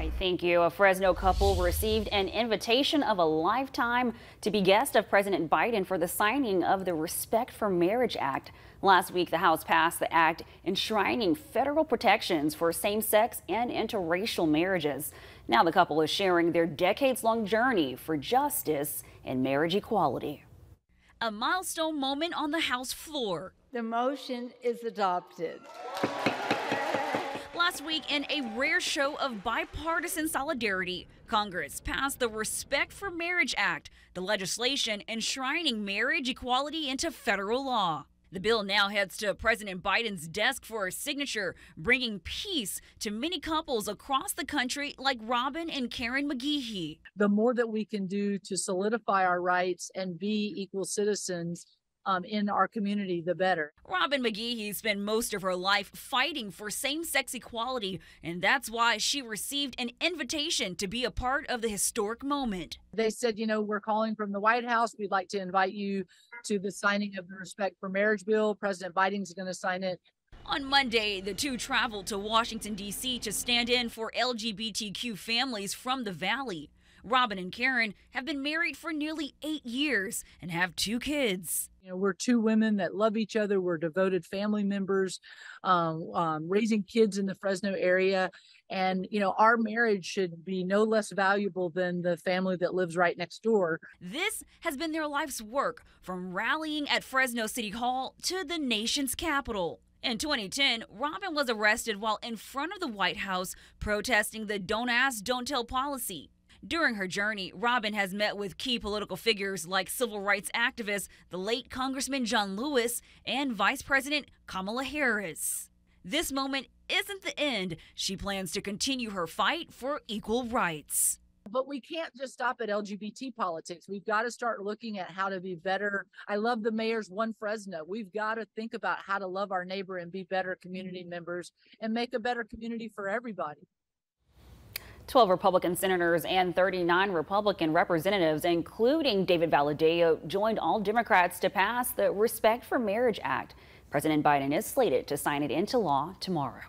right, thank you. A Fresno couple received an invitation of a lifetime to be guest of President Biden for the signing of the Respect for Marriage Act. Last week, the House passed the act enshrining federal protections for same-sex and interracial marriages. Now the couple is sharing their decades-long journey for justice and marriage equality. A milestone moment on the House floor. The motion is adopted. Last week, in a rare show of bipartisan solidarity, Congress passed the Respect for Marriage Act, the legislation enshrining marriage equality into federal law. The bill now heads to President Biden's desk for a signature, bringing peace to many couples across the country like Robin and Karen McGehee. The more that we can do to solidify our rights and be equal citizens um, in our community, the better. Robin McGehee spent most of her life fighting for same sex equality, and that's why she received an invitation to be a part of the historic moment. They said, you know, we're calling from the White House. We'd like to invite you to the signing of the Respect for Marriage bill. President Biden's going to sign it. On Monday, the two traveled to Washington, D.C. to stand in for LGBTQ families from the Valley. Robin and Karen have been married for nearly eight years and have two kids. You know, we're two women that love each other. We're devoted family members, um, um, raising kids in the Fresno area. And, you know, our marriage should be no less valuable than the family that lives right next door. This has been their life's work from rallying at Fresno City Hall to the nation's capital. In 2010, Robin was arrested while in front of the White House protesting the Don't Ask, Don't Tell policy. During her journey, Robin has met with key political figures like civil rights activist, the late Congressman John Lewis, and Vice President Kamala Harris. This moment isn't the end. She plans to continue her fight for equal rights. But we can't just stop at LGBT politics. We've got to start looking at how to be better. I love the mayor's One Fresno. We've got to think about how to love our neighbor and be better community mm. members and make a better community for everybody. 12 Republican senators and 39 Republican representatives, including David Valadao, joined all Democrats to pass the Respect for Marriage Act. President Biden is slated to sign it into law tomorrow.